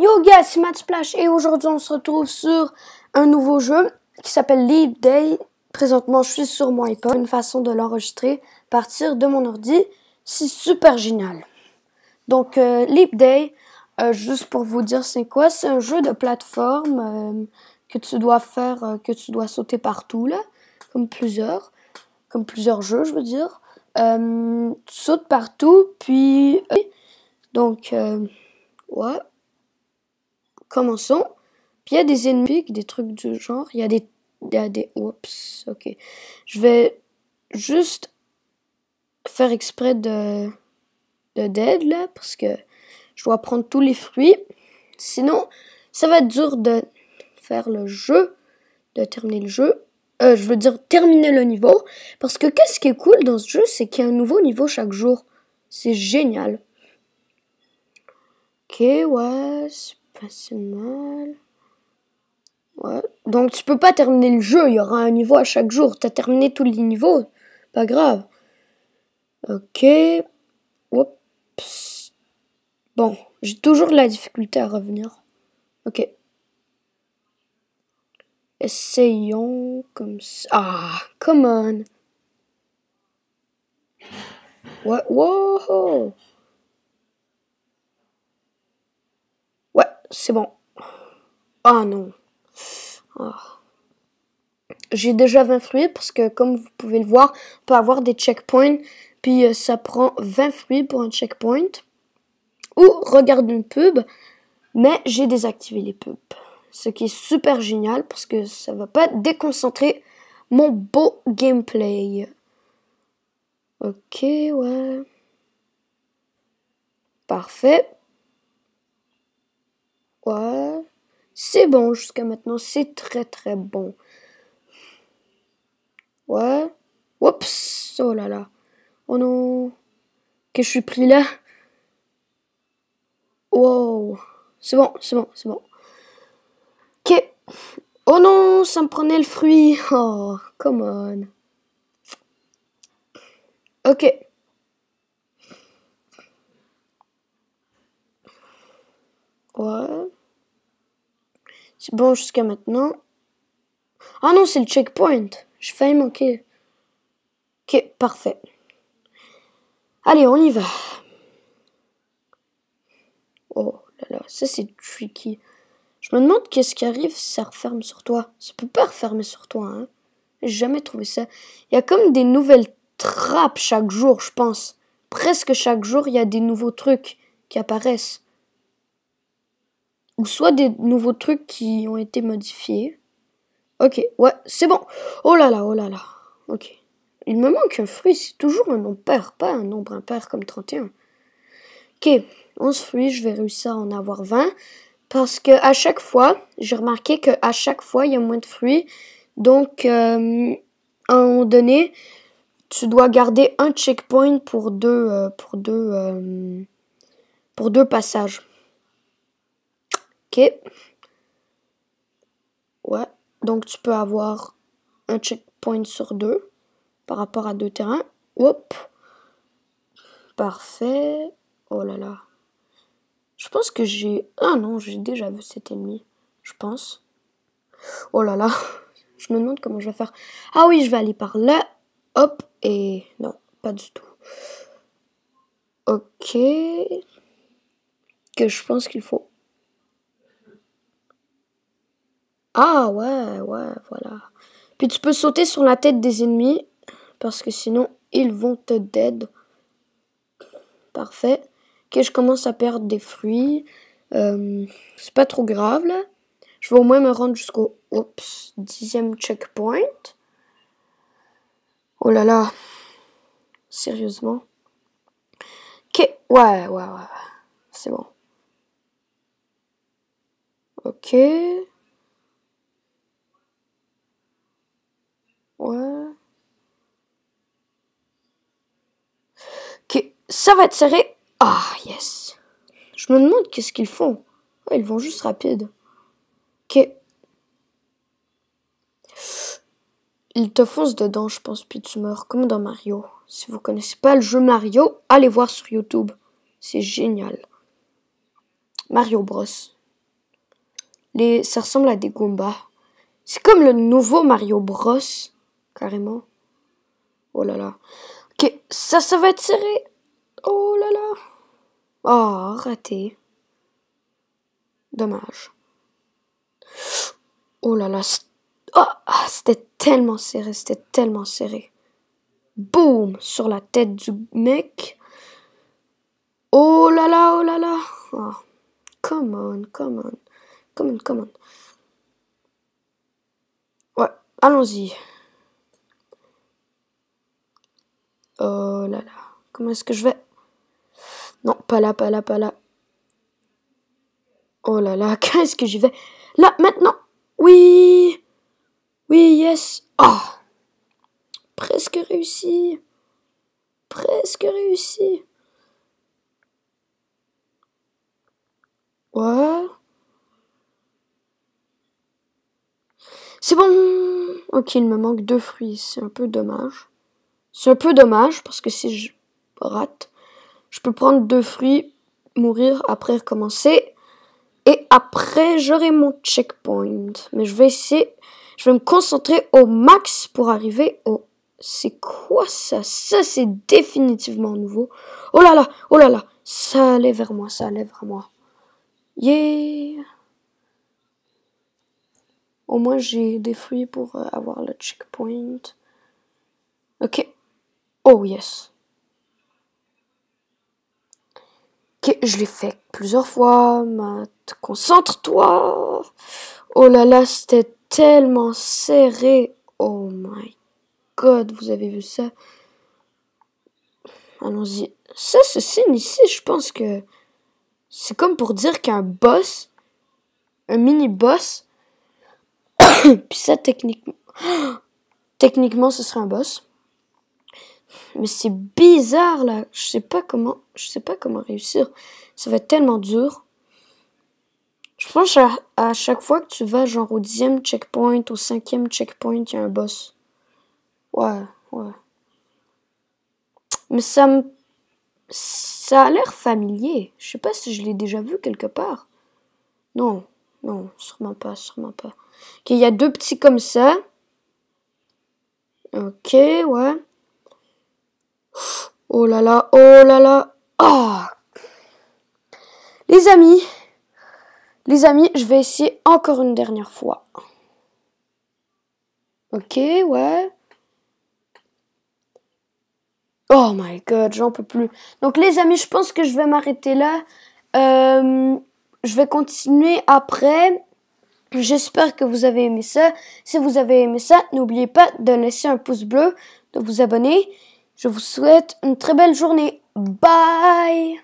Yo guys, c'est Splash et aujourd'hui on se retrouve sur un nouveau jeu qui s'appelle Leap Day. Présentement, je suis sur mon iPod, une façon de l'enregistrer à partir de mon ordi. C'est super génial. Donc euh, Leap Day, euh, juste pour vous dire c'est quoi, c'est un jeu de plateforme euh, que tu dois faire, que tu dois sauter partout là, comme plusieurs, comme plusieurs jeux, je veux dire. Tu sautes partout, puis donc ouais commençons. Puis il y a des ennemis, des trucs du genre. Il y a des. Il y. Oups, ok. Je vais juste faire exprès de. de dead là, parce que je dois prendre tous les fruits. Sinon, ça va être dur de faire le jeu, de terminer le jeu. Euh, je veux dire terminer le niveau. Parce que qu'est-ce qui est cool dans ce jeu, c'est qu'il y a un nouveau niveau chaque jour. C'est génial. Ok, ouais, pas mal. Ouais. Donc tu peux pas terminer le jeu, il y aura un niveau à chaque jour. T'as terminé tous les niveaux, pas grave. Ok. Oups. Bon, j'ai toujours la difficulté à revenir. Ok. Essayons comme ça. Ah, come on. Ouais, wow. Ouais, c'est bon. Ah non. Ah. J'ai déjà 20 fruits parce que comme vous pouvez le voir, on peut avoir des checkpoints. Puis euh, ça prend 20 fruits pour un checkpoint. Ou regarde une pub. Mais j'ai désactivé les pubs. Ce qui est super génial parce que ça va pas déconcentrer mon beau gameplay. Ok, ouais. Parfait. Ouais. C'est bon jusqu'à maintenant. C'est très très bon. Ouais. Oups. Oh là là. Oh non. Que je suis pris là? Wow. C'est bon, c'est bon, c'est bon. Ok. Oh non, ça me prenait le fruit. Oh, come on. Ok. Ouais. C'est bon jusqu'à maintenant. Ah non, c'est le checkpoint. J'ai failli manquer. Ok, parfait. Allez, on y va. Oh là là, ça c'est tricky. Je me demande qu'est-ce qui arrive si ça referme sur toi. Ça peut pas refermer sur toi, hein. J'ai jamais trouvé ça. Il y a comme des nouvelles trappes chaque jour, je pense. Presque chaque jour, il y a des nouveaux trucs qui apparaissent. Ou soit des nouveaux trucs qui ont été modifiés. Ok, ouais, c'est bon. Oh là là, oh là là. Ok. Il me manque un fruit, c'est toujours un nombre pair, pas un nombre impair comme 31. Ok, 11 fruits, je vais réussir à en avoir 20. Parce que à chaque fois, j'ai remarqué qu'à chaque fois, il y a moins de fruits. Donc, euh, à un moment donné, tu dois garder un checkpoint pour euh, euh, pour deux passages. Ouais. Donc, tu peux avoir un checkpoint sur deux par rapport à deux terrains. Hop. Parfait. Oh là là. Je pense que j'ai... Ah non, j'ai déjà vu cet ennemi. Je pense. Oh là là. Je me demande comment je vais faire. Ah oui, je vais aller par là. Hop. Et... Non, pas du tout. Ok. Que je pense qu'il faut... Ah ouais, ouais, voilà. Puis tu peux sauter sur la tête des ennemis. Parce que sinon, ils vont te dead. Parfait. Ok, je commence à perdre des fruits. Euh, c'est pas trop grave là. Je vais au moins me rendre jusqu'au oups, dixième checkpoint. Oh là là. Sérieusement. Ok, ouais, ouais, ouais. C'est bon. Ok. Ouais. Ok, ça va être serré. Ah, yes. Je me demande qu'est-ce qu'ils font. Oh, ils vont juste rapide. Ok. Ils te foncent dedans, je pense, puis tu comme dans Mario. Si vous connaissez pas le jeu Mario, allez voir sur YouTube. C'est génial. Mario Bros. Les, ça ressemble à des Goombas. C'est comme le nouveau Mario Bros. Carrément. Oh là là. Ok, ça, ça va être serré. Oh là là. Oh, raté. Dommage. Oh là là. Oh, c'était tellement serré, c'était tellement serré. Boum sur la tête du mec. Oh là là, oh là là. Come on, come on. Come on, come on. Ouais, allons-y. Oh là là. Comment est-ce que je vais Non, pas là, pas là, pas là. Oh là là, qu'est-ce que j'y vais? Là, maintenant? Oui. Oui, yes. Oh. Presque réussi. Presque réussi. Ouais. C'est bon. Ok, il me manque deux fruits, c'est un peu dommage. C'est un peu dommage parce que si je rate, je peux prendre deux fruits, mourir, après recommencer. Et après, j'aurai mon checkpoint. Mais je vais essayer, je vais me concentrer au max pour arriver au... C'est quoi ça? Ça, c'est définitivement nouveau. Oh là là, oh là là, ça allait vers moi, ça allait vers moi. Yeah Au moins, j'ai des fruits pour euh, avoir le checkpoint. Ok. Oh yes. Je l'ai fait plusieurs fois. Concentre-toi. Oh là là, c'était tellement serré. Oh my god, vous avez vu ça? Allons-y. Ça, ce signe ici, je pense que c'est comme pour dire qu'un boss, un mini-boss, puis ça, techniquement, techniquement, ce serait un boss. Mais c'est bizarre là. Je sais pas comment. Je sais pas comment réussir. Ça va être tellement dur. Je pense à, à chaque fois que tu vas genre au dixième checkpoint, au cinquième checkpoint, il y a un boss. Ouais, ouais. Mais ça me. Ça a l'air familier. Je sais pas si je l'ai déjà vu quelque part. Non, non, sûrement pas, sûrement pas. Ok, il y a deux petits comme ça. Ok, ouais. Oh là là, oh là là. Ah. Les amis, les amis, je vais essayer encore une dernière fois. Ok, ouais. Oh my god, j'en peux plus. Donc les amis, je pense que je vais m'arrêter là. Euh, je vais continuer après. J'espère que vous avez aimé ça. Si vous avez aimé ça, n'oubliez pas de laisser un pouce bleu, de vous abonner. Je vous souhaite une très belle journée. Bye